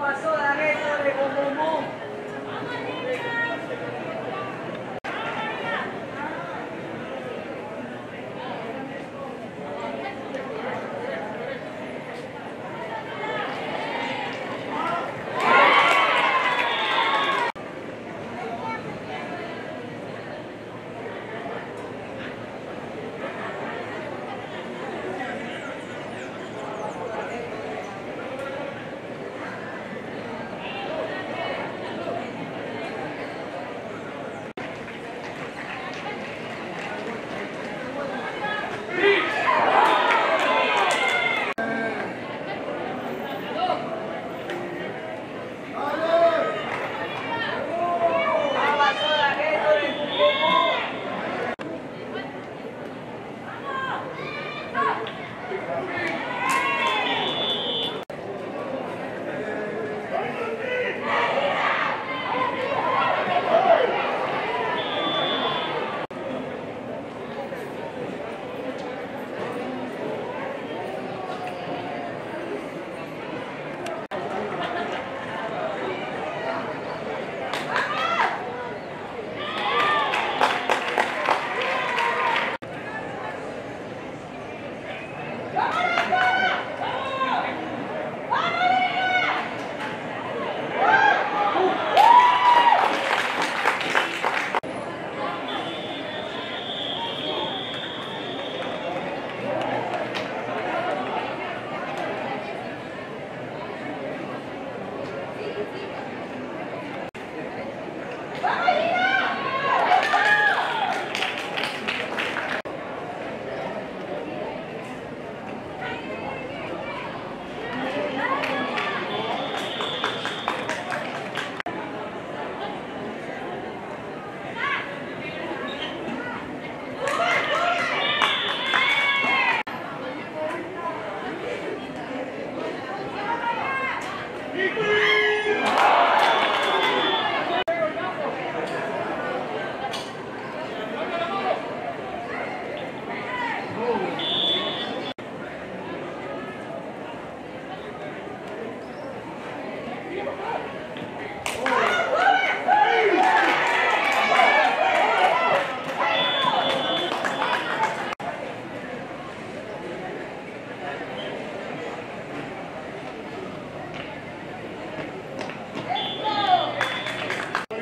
pasó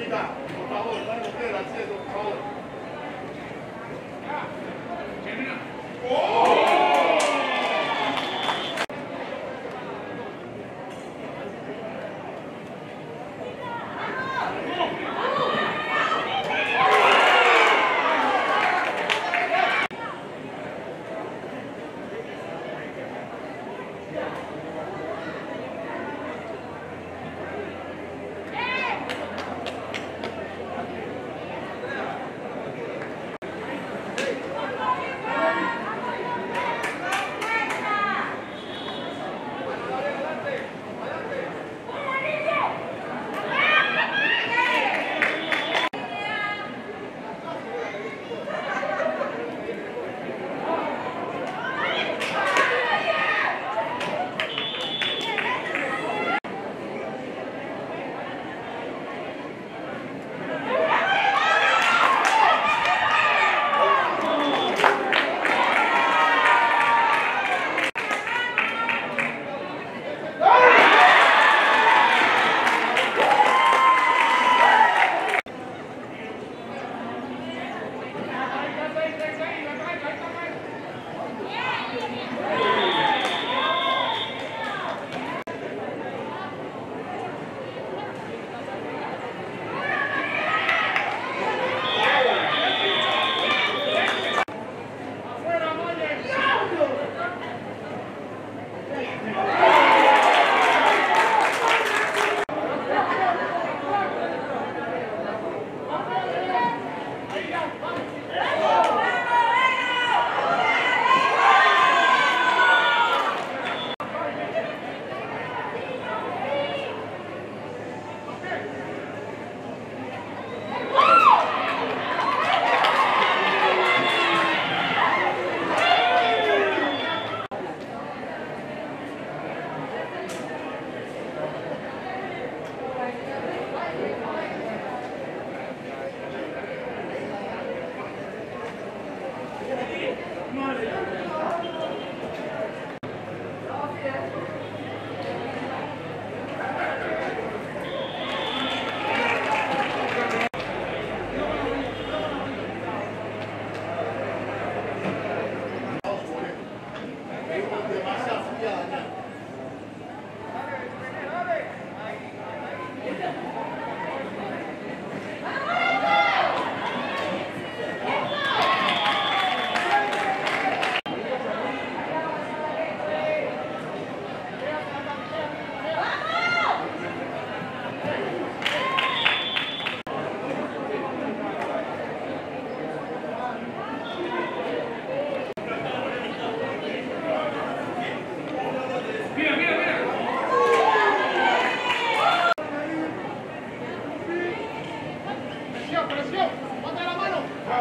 的，我打我，对了，这都超了。前面，哦。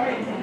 Sorry.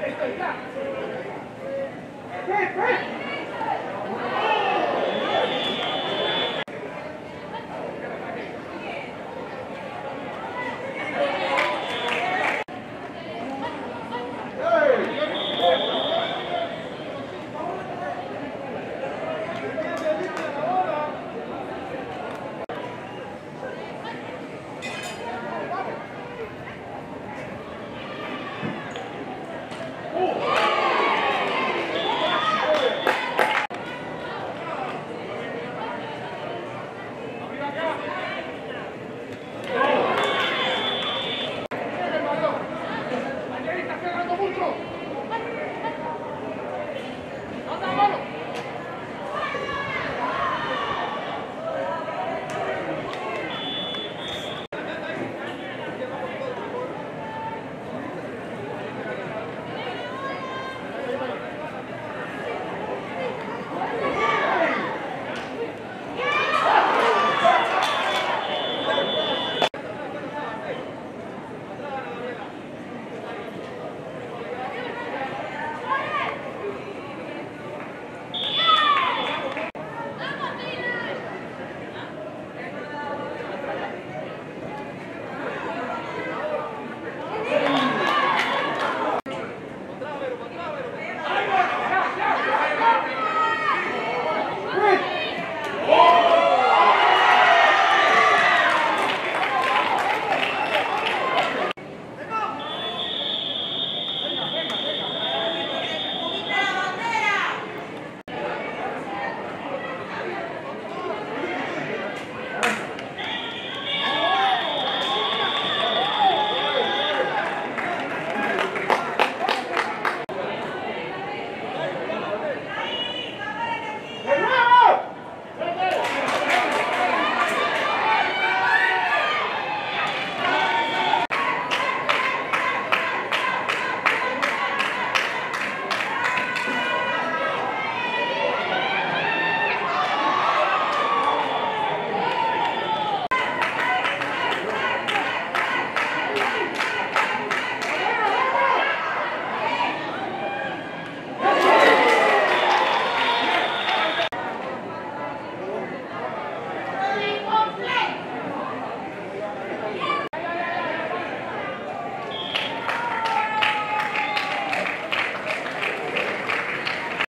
Hey, hey!